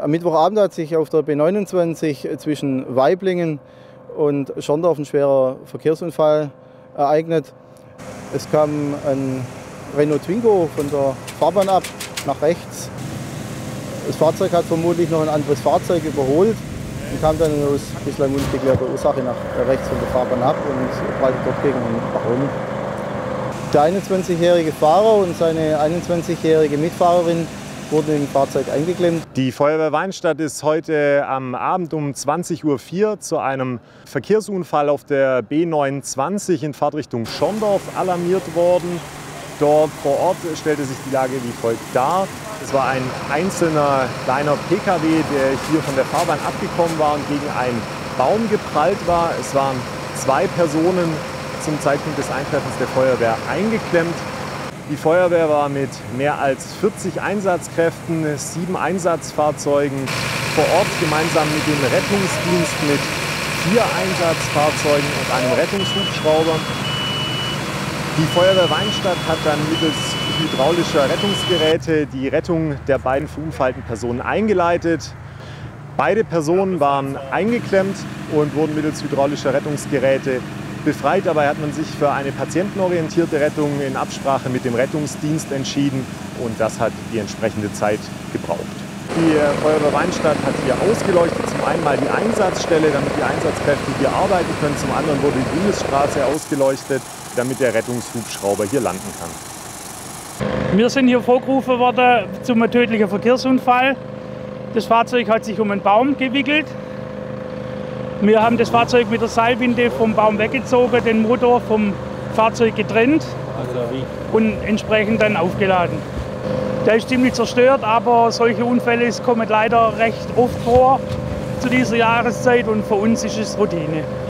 Am Mittwochabend hat sich auf der B29 zwischen Weiblingen und Schondorf ein schwerer Verkehrsunfall ereignet. Es kam ein Renault Twingo von der Fahrbahn ab nach rechts. Das Fahrzeug hat vermutlich noch ein anderes Fahrzeug überholt und kam dann aus bislang ungeklärter Ursache nach rechts von der Fahrbahn ab und prallte dort gegen einen Baum. Der 21-jährige Fahrer und seine 21-jährige Mitfahrerin wurden im Fahrzeug eingeklemmt. Die Feuerwehr Weinstadt ist heute am Abend um 20.04 Uhr zu einem Verkehrsunfall auf der B29 in Fahrtrichtung Schondorf alarmiert worden. Dort vor Ort stellte sich die Lage wie folgt dar. Es war ein einzelner kleiner Pkw, der hier von der Fahrbahn abgekommen war und gegen einen Baum geprallt war. Es waren zwei Personen zum Zeitpunkt des Eintreffens der Feuerwehr eingeklemmt. Die Feuerwehr war mit mehr als 40 Einsatzkräften, sieben Einsatzfahrzeugen vor Ort gemeinsam mit dem Rettungsdienst mit vier Einsatzfahrzeugen und einem Rettungshubschrauber. Die Feuerwehr Weinstadt hat dann mittels hydraulischer Rettungsgeräte die Rettung der beiden verunfallten Personen eingeleitet. Beide Personen waren eingeklemmt und wurden mittels hydraulischer Rettungsgeräte befreit. Dabei hat man sich für eine patientenorientierte Rettung in Absprache mit dem Rettungsdienst entschieden und das hat die entsprechende Zeit gebraucht. Die Feuerwehr Weinstadt hat hier ausgeleuchtet. Zum einen mal die Einsatzstelle, damit die Einsatzkräfte hier arbeiten können. Zum anderen wurde die Bundesstraße ausgeleuchtet, damit der Rettungshubschrauber hier landen kann. Wir sind hier vorgerufen worden zum tödlichen Verkehrsunfall. Das Fahrzeug hat sich um einen Baum gewickelt. Wir haben das Fahrzeug mit der Seilwinde vom Baum weggezogen, den Motor vom Fahrzeug getrennt und entsprechend dann aufgeladen. Der ist ziemlich zerstört, aber solche Unfälle kommen leider recht oft vor zu dieser Jahreszeit und für uns ist es Routine.